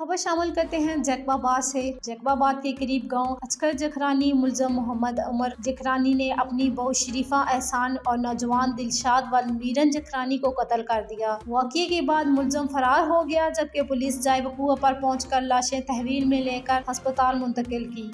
खबर शामिल करते हैं जैकबाबाद से। जैकबाबाद के करीब गाँव अचकर जखरानी मुलजम मोहम्मद उमर जखरानी ने अपनी बहू शरीफा एहसान और नौजवान दिलशाद व मीरन जखरानी को कत्ल कर दिया। वाक़े के बाद मुलजम फरार हो गया, जबकि पुलिस जायबकुआ पर पहुँच कर लाशें तहवील में लेकर अस्पताल मुंतकिल की।